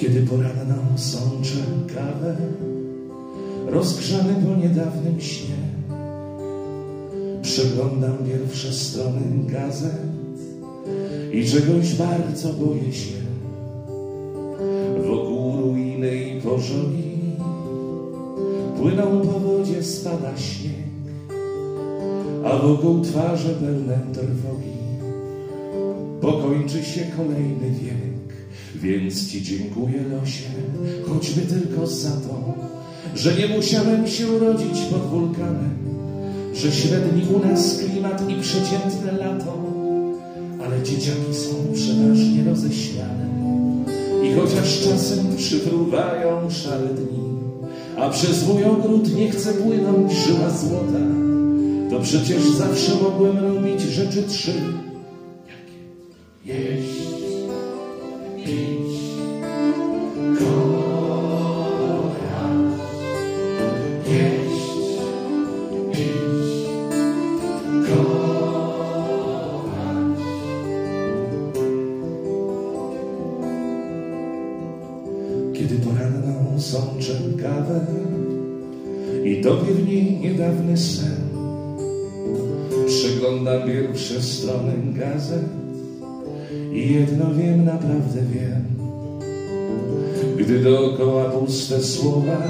Kiedy poranną sączę kawę, rozgrzany po niedawnym śnie, przeglądam pierwsze strony gazet i czegoś bardzo boję się. Wokół ruiny i pożogi płyną po wodzie, spada śnieg, a wokół twarze pełne trwogi pokończy się kolejny wiek. Więc Ci dziękuję, losie, choćby tylko za to, że nie musiałem się urodzić pod wulkanem, że średni u nas klimat i przeciętne lato, ale dzieciaki są przeważnie roześmiane i chociaż czasem przypruwają szale dni, a przez mój ogród nie chce płynąć żyła złota, to przecież zawsze mogłem robić rzeczy trzy. Jakie? Jeść, niedawny sen, przeglądam pierwsze strony gazet i jedno wiem, naprawdę wiem. Gdy dookoła puste słowa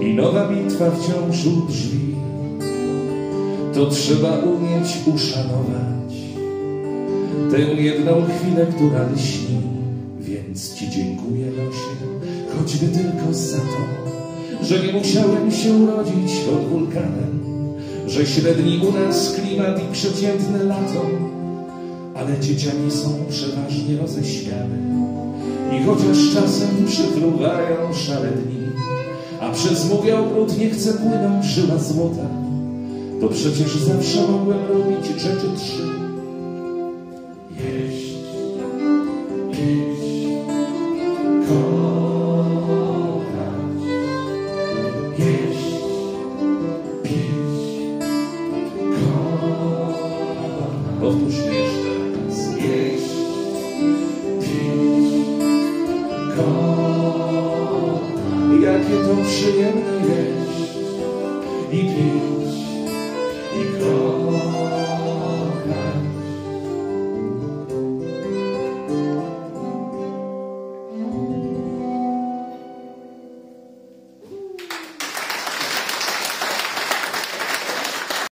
i nowa bitwa wciąż u drzwi, to trzeba umieć uszanować tę jedną chwilę, która lśni. Więc Ci dziękuję, losie, choćby tylko za to, że nie musiałem się urodzić pod wulkanem, że średni u nas klimat i przeciętne lato, ale dzieciaki są przeważnie roześmiane. I chociaż czasem przypruwają szare dni, a przez mój ogród nie chce płynąć żyła złota, to przecież zawsze mogłem robić rzeczy trzy. Jeść, pić, kochać. Jeść, pić, kochać. Powtórzmy jeszcze Jakie to przyjemne jeść i pić.